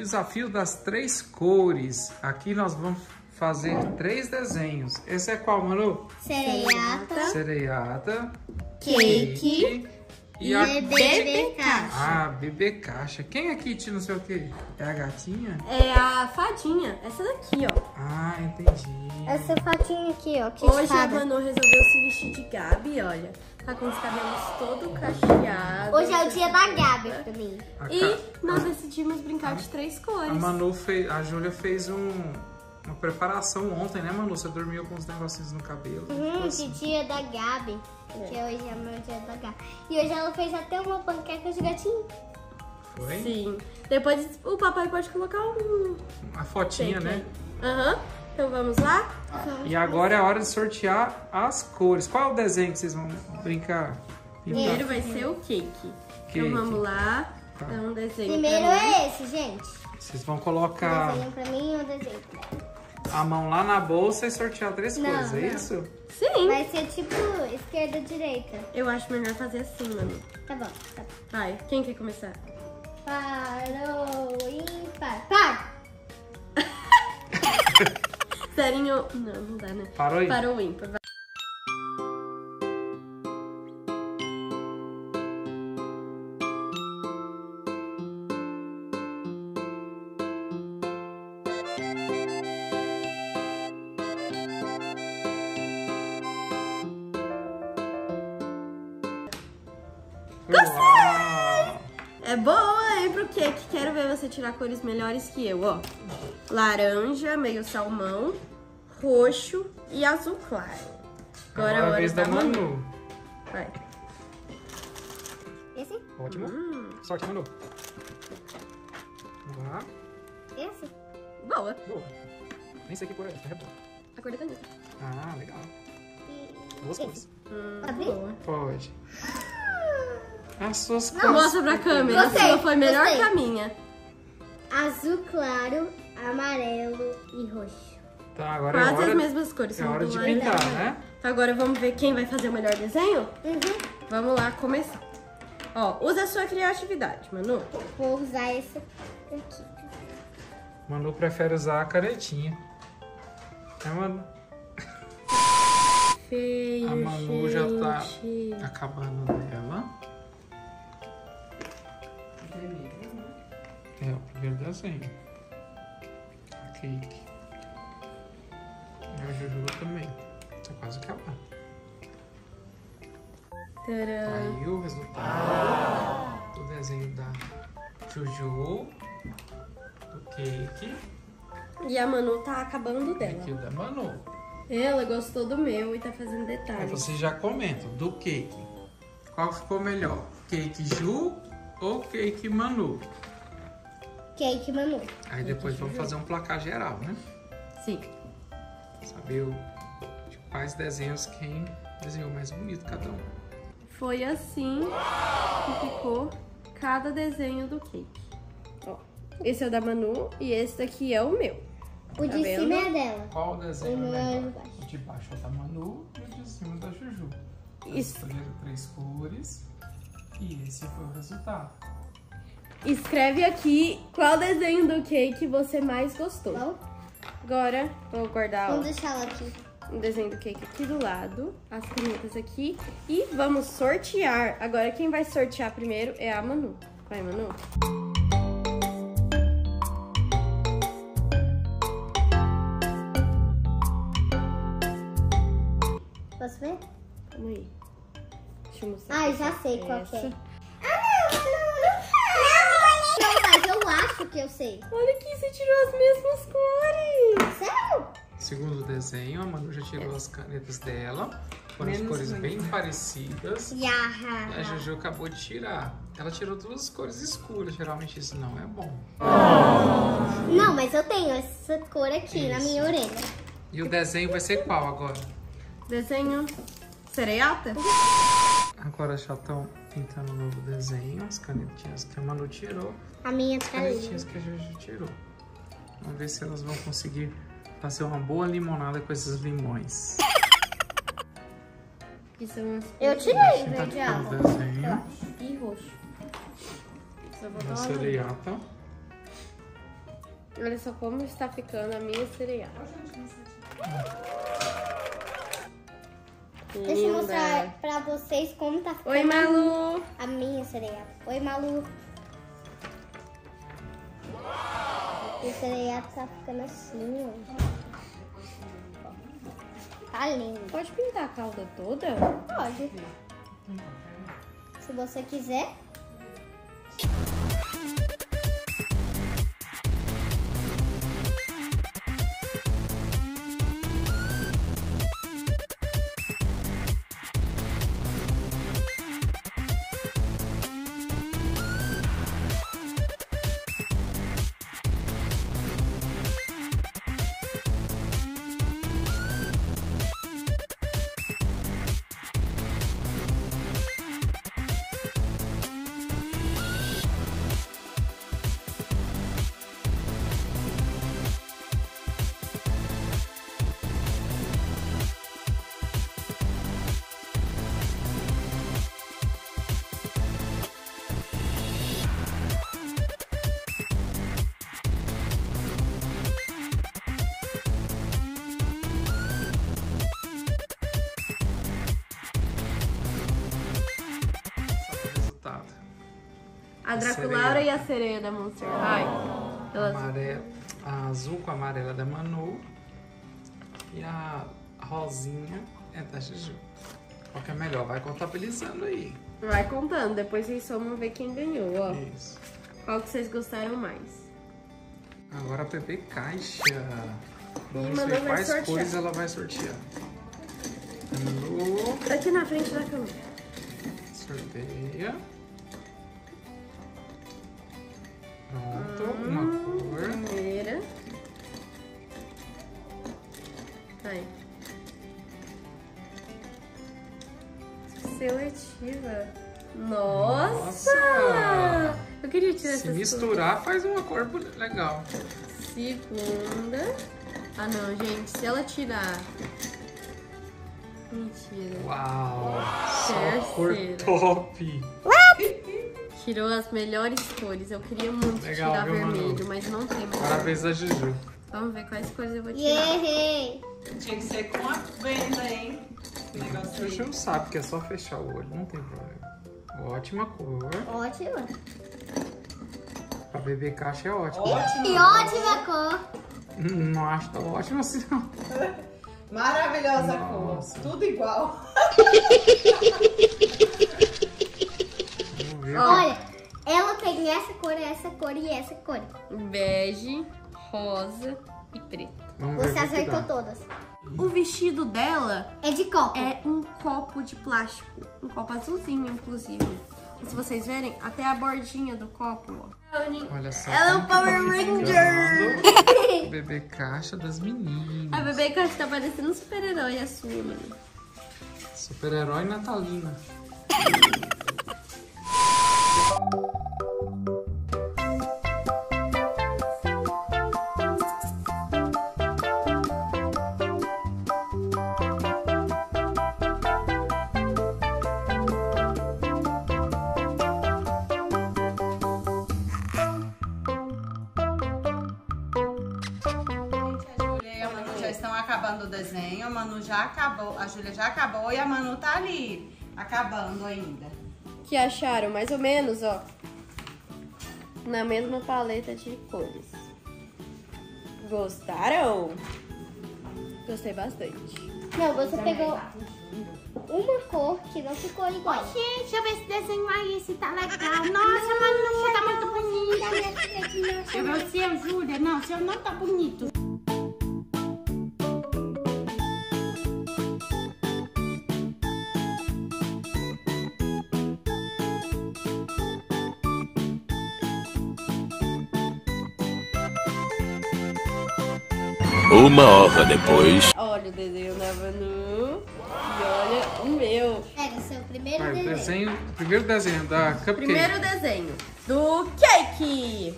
Desafio das três cores. Aqui nós vamos fazer três desenhos. Esse é qual, Manu? Sereiata, Sereiata, cake e e a... bebê caixa. Ah, bebê caixa. Quem é Kit, não sei o quê? É a gatinha? É a fadinha, essa daqui, ó. Ah, entendi. Essa fatinha aqui, ó, que Hoje a espada. Manu resolveu se vestir de Gabi, olha. Tá com os cabelos todo cacheados. Hoje é o dia da Gabi pra mim. A, ca- E nós decidimos brincar de três cores. a Manu fez... A Júlia fez um... Uma preparação ontem, né, Manu? Você dormiu com os negocinhos no cabelo. Hum, assim. dia da Gabi. Porque hoje é meu dia da Gabi. E hoje ela fez até uma panqueca de gatinho. Foi? Sim. Depois o papai pode colocar um A fotinha, né? Aham. Então vamos lá? E agora é a hora de sortear as cores. Qual é o desenho que vocês vão brincar? Pintar? Primeiro vai ser o cake. Cake. Então vamos lá. Tá. Dar um desenho Primeiro é esse, gente. Vocês vão Um colocar desenho pra mim e um. A mão lá na bolsa e sortear três Não, cores, é não. isso? Sim. Vai ser tipo esquerda, direita. Eu acho melhor fazer assim, mano. Tá bom, tá bom. Vai, quem quer começar? Parou, ímpar. Par! Serinho. Não, não dá, né? Parou aí? Para o ímpar. vai. É boa, hein, pro cake. Quero ver você tirar cores melhores que eu, ó. Laranja, meio salmão, roxo e azul claro. Agora, Agora é a hora vez da Manu. Vai. Esse? Ótimo. Hum, Sorte, Manu. Vamos lá. Esse? boa. Boa. Nem sei que cor é essa. É boa. A cor da caneta. Ah, legal. E... Duas cores. Hum, Abrir? boa. Pode. As suas Não, cores. mostra pra câmera. Gostei, a sua foi melhor gostei. que a minha. Azul claro, amarelo e roxo. Tá, agora é Quase hora, as mesmas cores. é são hora do de pintar, né? Então agora vamos ver quem vai fazer o melhor desenho? Uhum. Vamos lá começar. Ó, usa a sua criatividade, Manu. Vou usar esse aqui. Manu prefere usar a canetinha. É, Manu? Feio, A Manu já tá gente. acabando dela. É o primeiro desenho. A cake. E a Juju também. Tá quase acabando. Tcharam. Aí o resultado do desenho da Juju, do cake E a Manu tá acabando dela. aqui o da Manu. Ela gostou do meu e tá fazendo Aí detalhes. vocês já comentam, do cake. Qual ficou melhor? Cake Ju ou cake Manu? Cake Manu. Aí depois vamos fazer um placar geral, né? Sim. Saber o, de quais desenhos quem desenhou mais bonito cada um. Foi assim que ficou cada desenho do cake. Ó, esse é o da Manu e esse daqui é o meu. O de Tá vendo? cima é dela. Qual desenho O é é melhor? de. O de baixo é o da Manu e o de cima da Juju. Escolheram três cores e esse foi o resultado. Escreve aqui qual desenho do cake você mais gostou. Bom, Agora, vou guardar vamos deixar ela aqui. um desenho do cake aqui do lado, as canetas aqui e vamos sortear. Agora, quem vai sortear primeiro é a Manu. Vai, Manu. Posso ver? Calma aí. Mostrar. Ah, já você sei qual que é. essa. Ah, não, não, não. Não, mas eu acho que eu sei. Olha aqui, você tirou as mesmas cores. Sério? Segundo desenho, a Manu já tirou as canetas dela. Foram as cores bem parecidas. E a. Juju acabou de tirar. Ela tirou duas cores escuras. Geralmente isso não é bom. Não, mas eu tenho essa cor aqui na Isso. minha orelha. E o desenho vai ser qual agora? Desenho sereiata? Agora já estão pintando um novo desenho. As canetinhas que a Manu tirou. A minha As tá ali. canetinhas que a Juju tirou. Vamos ver se elas vão conseguir fazer uma boa limonada com esses limões. Eu tirei Tá verde água. o desenho e roxo. Só vou da dar uma cereata. Olha só como está ficando a minha cereal. Deixa eu Linda. mostrar pra vocês como tá ficando Oi, Malu. a minha cereal. Oi, Malu. E cereal tá ficando assim, ó. Tá lindo. Pode pintar a cauda toda? Pode. Se você quiser. A Draculaura e a sereia da Monster High. Elas... A azul com a amarela da Manu. E a rosinha é da Juju. Qual que é melhor? Vai contabilizando aí. Vai contando, depois vocês somam ver quem ganhou, ó. Isso. Qual que vocês gostaram mais? Agora a Pepe Caixa. Vamos Manu ver quais sortear. cores ela vai sortear. Manu, Daqui na frente da câmera. sorteia. Pronto, Hum. uma cor. Primeira. Aí. Seletiva. Nossa! Nossa! Eu queria tirar Se essas misturar, faz uma cor legal. Segunda. Ah, não, gente. Se ela tirar... Mentira. Uau! Só cor top! Tirou as melhores cores. Eu queria muito Legal, tirar viu, Manu? vermelho, mas não tem mais. Parabéns a Juju. Vamos ver quais cores eu vou tirar. Yay! Tinha que ser com a venda, hein? Aí. Juju sabe que é só fechar o olho, não tem problema. Ótima cor. Ótima. Pra beber caixa é ótimo. Ótimo. E ótima cor. Hum, Não acho tão ótimo assim, não. Maravilhosa Nossa. cor. Tudo igual. Olha, ela tem essa cor, essa cor e essa cor. Bege, rosa e preto. Vamos Você acertou todas. O vestido dela É de copo. é um copo de plástico. Um copo azulzinho, inclusive. E se vocês verem, até a bordinha do copo, ó. Olha só. Ela é um tá Power ficando. Bebê caixa das meninas. A bebê que tá parecendo um super-herói, a sua, mano. Super-herói natalina. Acabando o desenho. A Manu já acabou. A Júlia já acabou e a Manu tá ali. Acabando ainda. Que acharam mais ou menos, ó. Na mesma paleta de cores. Gostaram? Gostei bastante. Não, você pegou uma cor que não ficou igual. Gente, deixa eu ver esse desenho aí, se tá legal. Nossa, Manu, tá muito bonito. Eu o seu, Júlia. Não, o seu não tá bonito. Uma hora depois. Olha o desenho da Manu. E olha o meu. Pega seu primeiro Vai, o desenho. desenho, primeiro desenho da Cupcake. Primeiro desenho do cake.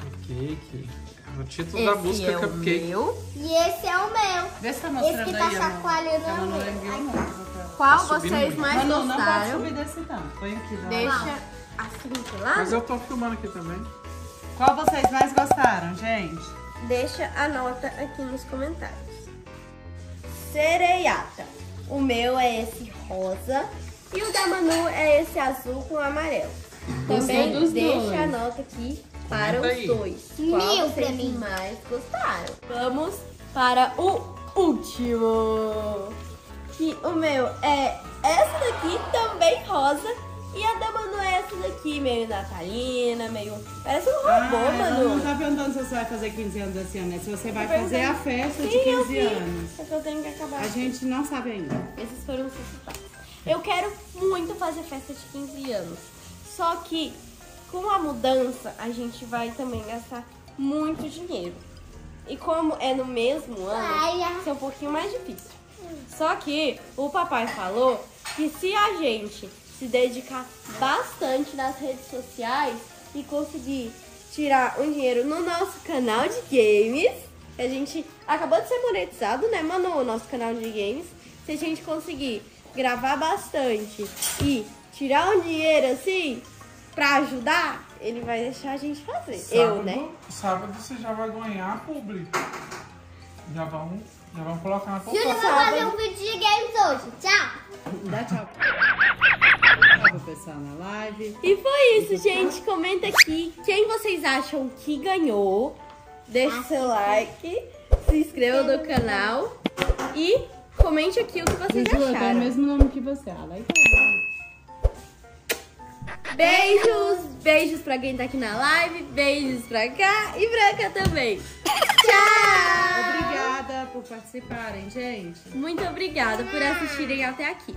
Cupcake. O título da Esse música é o Cupcake. meu. E esse é o meu. Vê se tá Esse mostrando que tá aí, chacoalhando A é o meu. Qual Tá vocês muito. mais Manu, não gostaram? subir desse não. Põe aqui já. Deixa assim lá. Mas eu tô filmando aqui também. Qual vocês mais gostaram, gente? Deixa a nota aqui nos comentários. Sereiata. O meu é esse rosa e o da Manu é esse azul com amarelo. Também dos deixa dois. a nota aqui para Comenta os aí. dois. Mil Qual pra vocês mim. mais gostaram? Vamos para o último. Que o meu é essa daqui também rosa e a da Manu daqui meio natalina, meio parece um robô, Ah, Manu. não tá perguntando se você vai fazer 15 anos esse ano, né? Se você vai fazer a festa de Sim, eu 15 vi. anos. É que eu tenho que acabar. A gente não sabe ainda. Esses foram os resultados. Eu quero muito fazer festa de 15 anos. Só que com a mudança, a gente vai também gastar muito dinheiro. E como é no mesmo ano, isso é um pouquinho mais difícil. Só que o papai falou que se a gente se dedicar bastante nas redes sociais e conseguir tirar um dinheiro no nosso canal de games, a gente acabou de ser monetizado, né, mano, o nosso canal de games. Se a gente conseguir gravar bastante e tirar um dinheiro assim pra ajudar, ele vai deixar a gente fazer. Eu, Sábado- né? Sábado você já vai ganhar publi. Já vão, já vão colocar na Júlia poupança. vai fazer um vídeo de games hoje. Tchau. Dá tchau. Pro pessoal na live. E foi isso, gente. Comenta aqui quem vocês acham que ganhou. Deixe seu like, se inscreva no canal e comente aqui o que vocês Ju, eu tenho o acharam. mesmo nome que você. Legal. Beijos, beijos pra quem tá aqui na live, beijos pra cá e pra cá também. Tchau! Obrigada por participarem, gente. Muito obrigada por assistirem até aqui.